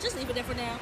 Just leave it there for now.